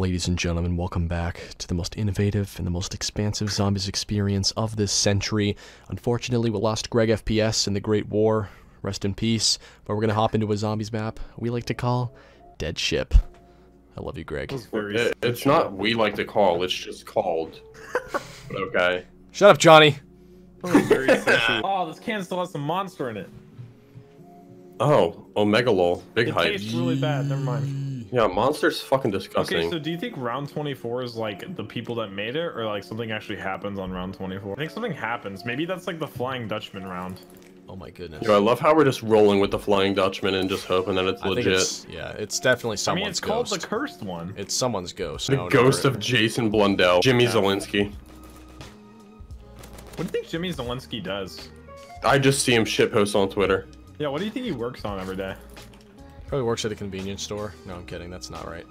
Ladies and gentlemen, welcome back to the most innovative and the most expansive zombies experience of this century. Unfortunately, we lost Greg FPS in the Great War. Rest in peace. But we're going to hop into a zombies map we like to call Dead Ship. I love you, Greg. It, it's not we like to call, it's just called. But okay. Shut up, Johnny. Oh, very oh, this can still has some monster in it. Oh, Omega lol. Big It hype. tastes really bad. Never mind. Yeah, monster's fucking disgusting. Okay, so do you think round 24 is like the people that made it, or like something actually happens on round 24? I think something happens. Maybe that's like the Flying Dutchman round. Oh my goodness. Yo, I love how we're just rolling with the Flying Dutchman and just hoping that it's I legit. it's, yeah, it's definitely I mean, it's called ghost. the cursed one. It's someone's ghost. The no ghost of Jason Blundell. Jimmy Yeah. Zielinski. What do you think Jimmy Zielinski does? I just see him shitpost on Twitter. Yeah, what do you think he works on every day? Probably works at a convenience store. No, I'm kidding. That's not right.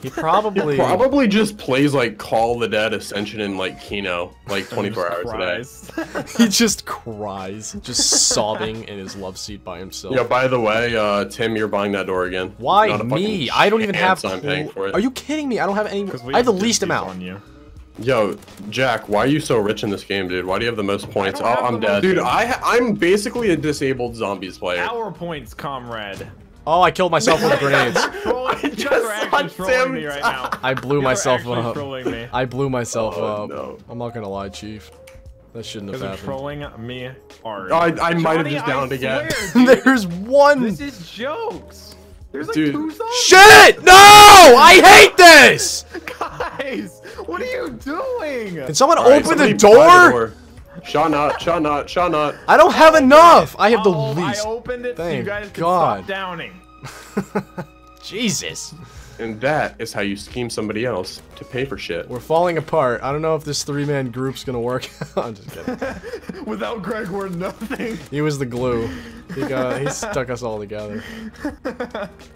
He probably. he Probably just plays like Call of the Dead Ascension and like Kino, like 24 hours a day. He just cries, just sobbing in his love seat by himself. Yeah, by the way, uh, Tim, you're buying that door again. Why me? I don't even have. chance I'm paying for it. Are you kidding me? I don't have any. we I have the least amount. on you. Yo, Jack, why are you so rich in this game, dude? Why do you have the most points? Oh, I'm dead. Dude. I ha- I'm basically a disabled zombies player. Hour points, comrade. Oh, I killed myself with grenades. Trolling- you just guys saw trolling me right now. I blew You're myself up. me. I blew myself Oh, up. no. I'm not gonna lie, Chief. That shouldn't have guys are happened. trolling me hard. I, I might have Johnny, just I downed again. swear, There's one. This is jokes. There's like Dude. two zombies. Shit! No! I hate this. Guys, what are you doing? Can someone All right, open the somebody buy door? Shot not, shot not, shot not. I don't have enough. I have the oh, least. I opened it so you guys can God. stop downing. Jesus. And that is how you scheme somebody else to pay for shit. We're falling apart. I don't know if this three-man group's gonna work. I'm just kidding. Without Greg, we're nothing. He was the glue. He got. He stuck us all together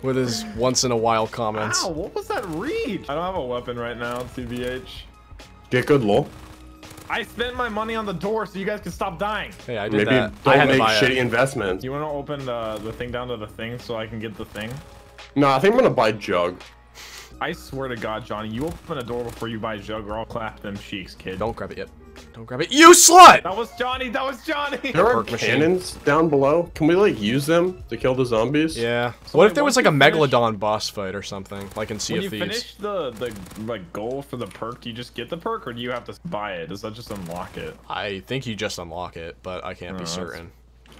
with his once-in-a-while comments. Wow, what was that read? I don't have a weapon right now, TBH. Get good, lol. I spent my money on the door so you guys can stop dying. Hey, I did Maybe that. Don't had make shitty it. investments. You want to open the, the thing down to the thing so I can get the thing? No, I think I'm gonna buy Jug. I swear to God, Johnny, you open a door before you buy Jug or I'll clap them cheeks, kid. Don't grab it yet. Don't grab it. You slut! That was Johnny. That was Johnny. There are Perk machine. cannons down below. Can we like use them to kill the zombies? Yeah. So what wait, if there was like a finish- megalodon boss fight or something, like in Sea When of you finish the the like goal for the perk, do you just get the perk or do you have to buy it? Does that just unlock it? I think you just unlock it, but I can't be Oh, that's- certain.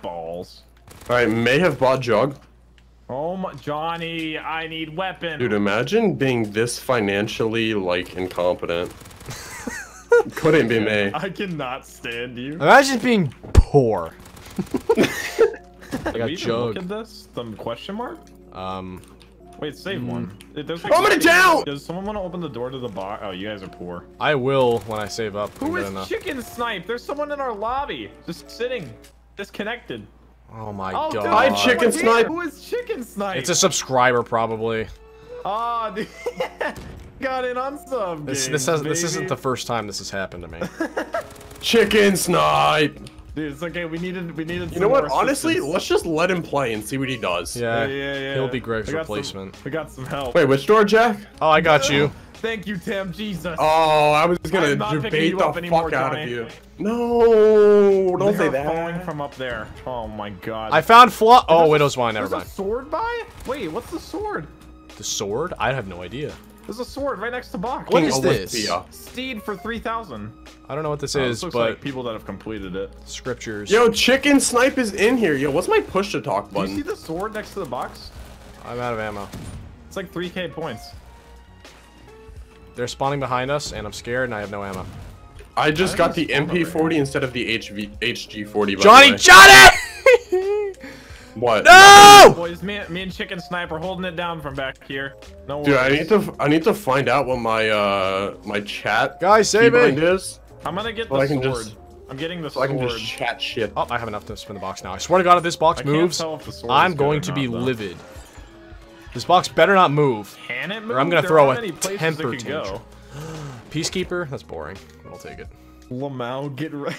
Balls. All right, may have bought Jug. Oh my, Johnny, I need weapon. Dude, imagine being this financially like incompetent. Couldn't be me. I cannot stand you. Imagine being poor. I Did got we even look at this? The question mark? Um, Wait, save Hmm. one. It- there's I'm gonna down! Does someone want to open the door to the bar? Oh, you guys are poor. I will when I save up. Who good is enough. chicken snipe? There's someone in our lobby, just sitting, disconnected. Oh my Oh, god. dude, Hi, oh, Chicken Snipe. Who is chicken snipe? It's a subscriber probably. Ah, dude. got in on some. This games, this has this isn't the first time this has happened to me. Chicken snipe. Dude, it's okay. We needed. We needed. You know what? Honestly, let's just let him play and see what he does. Yeah, Yeah, yeah, yeah. he'll be Greg's We got some- replacement. we got some help. Wait, which door, Jack? Oh, I got you. Thank you, Tim. Jesus. Oh, I was gonna I'm not picking debate you the up anymore, fuck out Johnny. of you. No, don't They say are falling from up there. Oh my god. I found flaw. Oh, There's a- Widow's Wine. Never mind. a sword by? Wait, what's the sword? The sword? I have no idea. There's a sword right next to box. What is oh, Olympia. this? Steed for 3,000. I don't know what this Oh, is, this looks but like people that have completed it. scriptures. Yo, chicken snipe is in here. Yo, what's my push to talk button? Do you see the sword next to the box? I'm out of ammo. It's like 3k points. They're spawning behind us, and I'm scared, and I have no ammo. I just I got the think it's fun over MP40 instead of the HV HG40. by Johnny, the way. Johnny! What? no! Boys, me, me and Chicken Sniper holding it down from back here. No Dude, I need to I need to find out what my uh my chat Guys, save me! keybind is, I'm gonna get the I can sword. just- I'm getting the so I can just chat shit. Oh, I have enough to spin the box now. I swear to God, if this box I moves, tell if the sword I'm going to be not, though. livid. This box better not move. Can it move? Or I'm gonna There throw a many temper it could go. tantrum. Peacekeeper? That's boring. I'll take it. Lamau, get ready.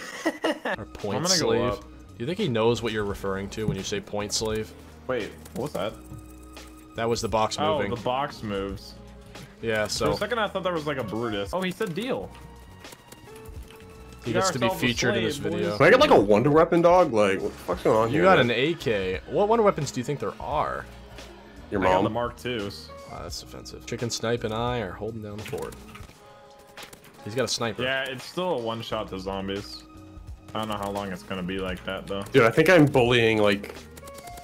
Or point I'm gonna go up. Do you think he knows what you're referring to when you say point slave? Wait, what was that? That was the box moving. Oh, the box moves. Yeah, For so a second, I thought there was like a Brutus. Oh, he said deal. he we gets to be ourselves a featured in this video. Can I get like a wonder weapon dog? Like, what the fuck's going on You here? got an? AK. What wonder weapons do you think there are? Your I got the. Mark IIs. Wow, ah, that's offensive. Chicken Snipe and I are holding down the fort. He's got a sniper. Yeah, it's still a one shot to zombies. I don't know how long it's gonna be like that though. Dude, I think I'm bullying like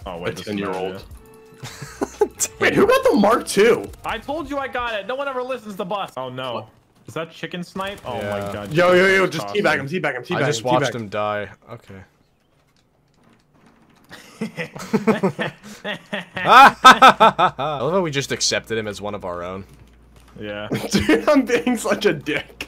Oh a wait, this is 10 year an old. idea. Wait, who got the Mark II? I told you I got it. No one ever listens to Bus. Oh no. Is that chicken snipe? Oh Yeah. my god. Yo, yo, yo, just costume. teabag him, teabag him, teabag him. I just watched him die. Okay. I love how we just accepted him as one of our own. Yeah. Dude, I'm being such a dick.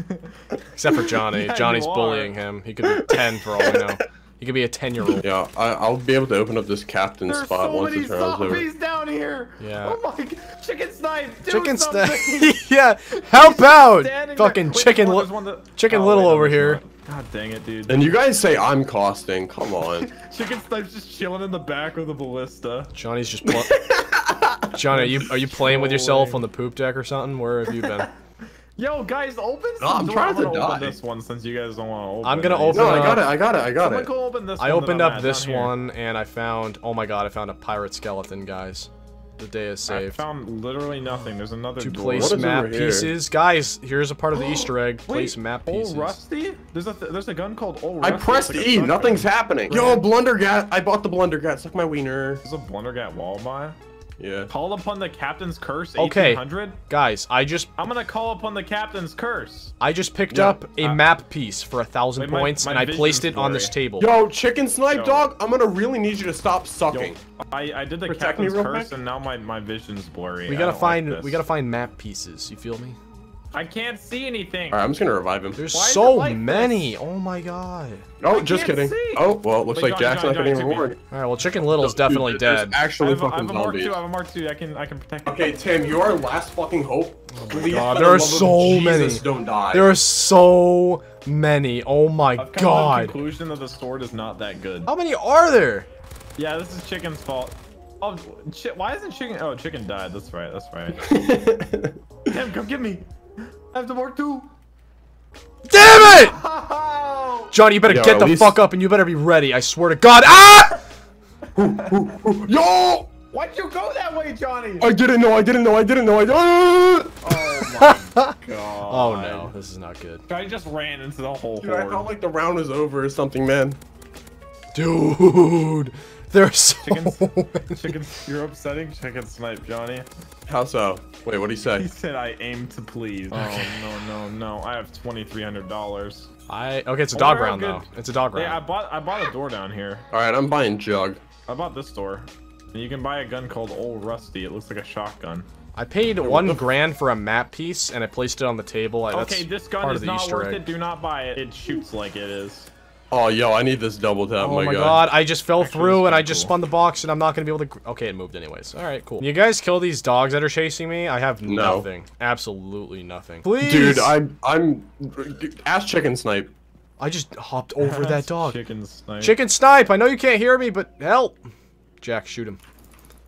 Except for Johnny. Yeah, Johnny's bullying him. He could be 10 for all we know. He could be a 10 year old. Yeah, I, I'll be able to open up this captain There's spot so once many this over. zombies down here. Yeah. Oh my god. Chicken snipe. Do Chicken snipe. yeah, help out! Fucking quick, chicken, one, li- that- chicken Oh, little wait, over here. not. God dang it, dude. And you guys say I'm costing. Come on. Chicken snipe's just chilling in the back of the ballista. Johnny's just. Johnny, are you are you playing with yourself on the poop deck or something? Where have you been? Yo, guys, open No, I'm door. trying I'm to gonna die. this one since you guys don't want to open I'm gonna it. open No, I got it. I got it. I got Someone it. go open this I one opened up at, this down here. one and I found. Oh my god! I found a pirate skeleton, guys. The day is saved. I found literally nothing. There's another To door. place What is map over here? pieces, guys. Here's a part of the Easter egg. Place Wait, map Old pieces. Rusty? There's a th there's a gun called Old I pressed It's like a E. shotgun. Nothing's happening. Yo, Blundergat. I bought the Blundergat. Suck my wiener. There's a Blundergat wall buy. Yeah. Call upon the captain's curse. Okay. 1800. Guys, I just I'm gonna call upon the captain's curse. I just picked Yeah, up a uh, map piece for a thousand wait, my- points my and I placed it on this table. Yo, chicken snipe Yo. dog. I'm gonna really need you to stop Yo, sucking. I, I did the Protect captain's curse quick. and now my, my vision's blurry. we gotta find like we gotta find map pieces. You feel me? I can't see anything. All right, I'm just gonna revive him. There's Why so like many. Oh my god. Oh, I just kidding. see. Oh, well, it looks Wait, like Johnny, Jack's not Johnny, getting Johnny, rewarded. All right, well, Chicken Little's Dude, definitely there's dead. I Actually, have, a, I fucking have a Mark zombies. II. I have a Mark two. I can I can protect. Okay, Tim, you're our last fucking hope. Oh Please, God, there are love of so Jesus, many. Don't die. There are so many. Oh my I've come to the god. conclusion that the sword is not that good. How many are there? Yeah, this is Chicken's fault. Oh, chi why isn't Chicken? Oh, Chicken died. That's right. That's right. Tim, come get me. I have the Mark II. Damn it! Oh! Johnny, you better Yo, get the least- fuck up and you better be ready. I swear to God. Ah! Yo! Why'd you go that way, Johnny? I didn't know. I didn't know. I didn't know. I didn't. Oh my god. Oh no, this is not good. I just ran into the whole Dude, I horde. felt like the round was over or something, man. Dude, there's so Chickens, many. chickens, you're upsetting Chicken Snipe, Johnny. How so? Wait, what'd he say? He said I aim to please. Oh no no no! I have twenty three hundred dollars. I okay, it's a oh, dog wonder how round though. It's a dog round. Yeah, I bought I bought a door down here. All right, I'm buying Jug. I bought this door. And you can buy a gun called Old Rusty. It looks like a shotgun. I paid one grand for a map piece and I placed it on the table. Like, Okay, that's this part gun of is the not Easter worth egg. it. Do not buy it. It shoots like it is. Oh, yo, I need this double tap. Oh my god. god, I just fell Actually, through and I just cool. spun the box and I'm not gonna be able to. Okay, it moved anyways. All right, cool. You guys kill these dogs that are chasing me? I have No. nothing. Absolutely nothing. Please, Dude, I'm I'm ask chicken snipe. I just hopped over that dog. Chicken snipe. Chicken snipe. I know you can't hear me, but help. Jack, shoot him.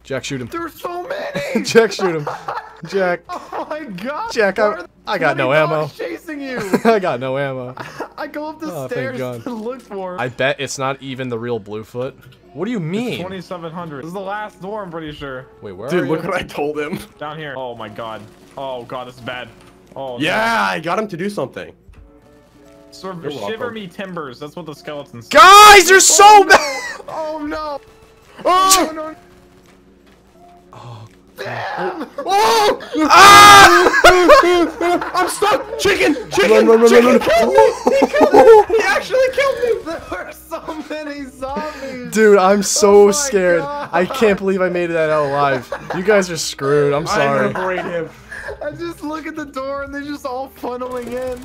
Jack, shoot him. There's so many. Jack, shoot him. Jack, oh my god. Jack, I, I got no ammo. chasing you. I got no ammo. I go up the Oh, thank stairs to look for. I bet it's not even the real Bluefoot. What do you mean? 2700. This is the last door, I'm pretty sure. Wait, where are Dude, you? look what I told him. Down here. Oh my god. Oh god, this is bad. Oh no. Yeah, I got him to do something. Sort of You're shiver welcome. me timbers. That's what the skeletons say. Guys, there's so oh, many. Oh, oh no. Oh! no. Oh! Ah! I'm stuck! Chicken! Chicken! Run, run, run, chicken run, run. killed me! He killed me! He actually killed me! There are so many zombies. Dude, I'm so Oh scared. God. I can't believe I made that out alive. You guys are screwed. I'm I'm sorry. gonna brain him. I just look at the door and they're just all funneling in.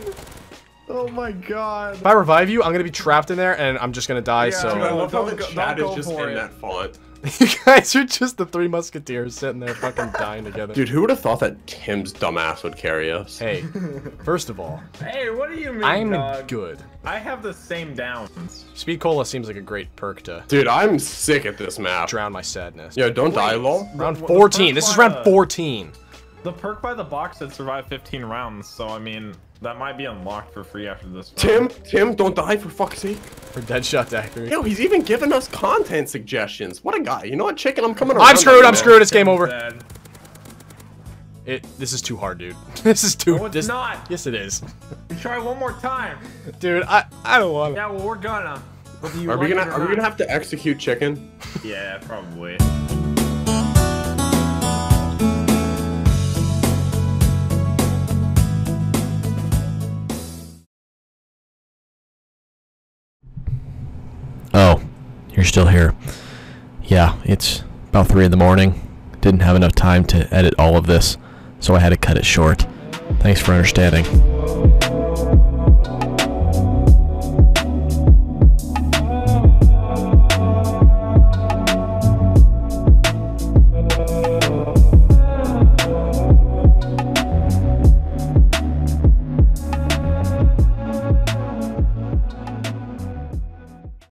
Oh my god. If I revive you, I'm gonna be trapped in there, and I'm just gonna die. Yeah, Dude, I so love how the go- chat is just for in it. that font. you guys are just the three musketeers sitting there fucking dying together. Dude, who would have thought that Tim's dumbass would carry us? Hey, first of all, Hey, what do you mean, I'm dog? good. I have the same downs. Speed Cola seems like a great perk to Dude, I'm sick at this map. drown my sadness. Yo, don't die, lol. Round 14. This is round uh, 14. The perk by the box said survived 15 rounds, so I mean, that might be unlocked for free after this. Tim. Tim, don't die for fuck's sake. For Deadshot Daiquiri. Yo, he's even giving us content suggestions. What a guy. You know what, chicken? I'm coming around. I'm screwed, I'm screwed, it's game over. Dead. It, this is too hard, dude. This is too. No, it's this, not. Yes, it is. Try one more time. Dude, I, I don't want to. Yeah, well, we're gonna. Whether you Are we gonna it or are we gonna have to execute chicken? Yeah, probably. You're still here. Yeah, it's about 3 in the morning. Didn't have enough time to edit all of this, so I had to cut it short. Thanks for understanding.